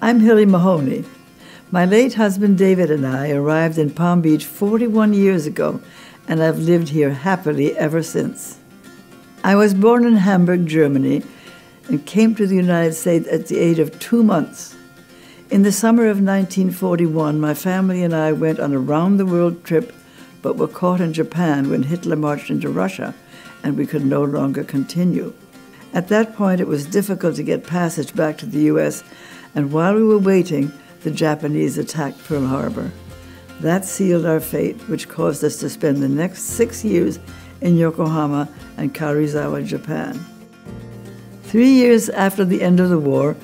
I'm Hillie Mahoney. My late husband David and I arrived in Palm Beach 41 years ago, and I've lived here happily ever since. I was born in Hamburg, Germany, and came to the United States at the age of two months. In the summer of 1941, my family and I went on a round the world trip, but were caught in Japan when Hitler marched into Russia, and we could no longer continue. At that point, it was difficult to get passage back to the U.S., and while we were waiting, the Japanese attacked Pearl Harbor. That sealed our fate, which caused us to spend the next six years in Yokohama and Karuizawa, Japan. Three years after the end of the war,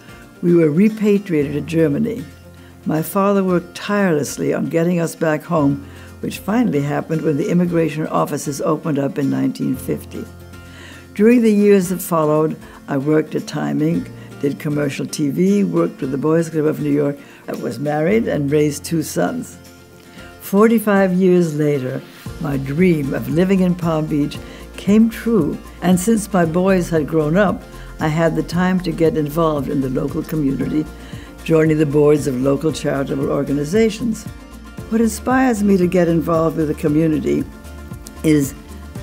we were repatriated to Germany. My father worked tirelessly on getting us back home, which finally happened when the immigration offices opened up in 1950. During the years that followed, I worked at Time Inc., did commercial TV, worked with the Boys Club of New York, was married and raised two sons. 45 years later, my dream of living in Palm Beach came true, and since my boys had grown up, I had the time to get involved in the local community, joining the boards of local charitable organizations. What inspires me to get involved with the community is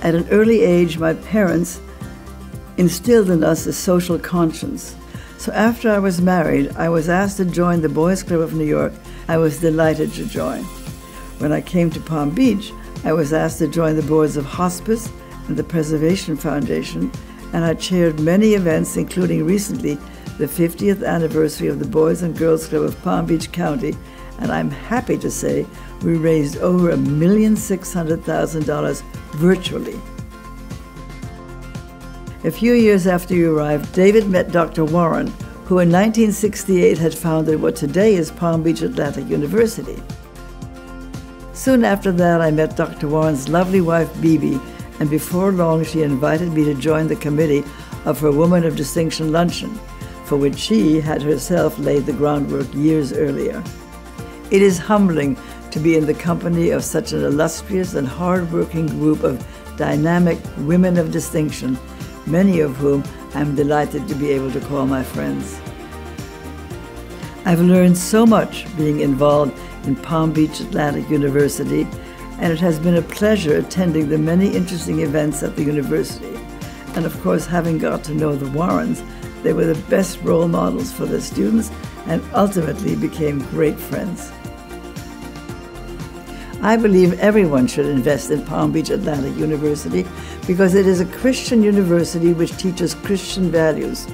at an early age, my parents instilled in us a social conscience. So after I was married, I was asked to join the Boys Club of New York. I was delighted to join. When I came to Palm Beach, I was asked to join the boards of Hospice and the Preservation Foundation, and I chaired many events, including recently the 50th anniversary of the Boys and Girls Club of Palm Beach County, and I'm happy to say we raised over a million six hundred thousand dollars virtually. A few years after you arrived, David met Dr. Warren, who in 1968 had founded what today is Palm Beach Atlantic University. Soon after that, I met Dr. Warren's lovely wife, Bibi, and before long she invited me to join the committee of her Woman of Distinction luncheon, for which she had herself laid the groundwork years earlier. It is humbling to be in the company of such an illustrious and hard-working group of dynamic women of distinction many of whom I'm delighted to be able to call my friends. I've learned so much being involved in Palm Beach Atlantic University, and it has been a pleasure attending the many interesting events at the university. And of course, having got to know the Warrens, they were the best role models for the students and ultimately became great friends. I believe everyone should invest in Palm Beach Atlantic University because it is a Christian university which teaches Christian values.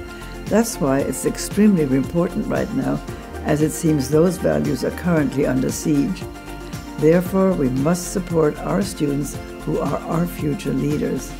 That's why it's extremely important right now, as it seems those values are currently under siege. Therefore, we must support our students who are our future leaders.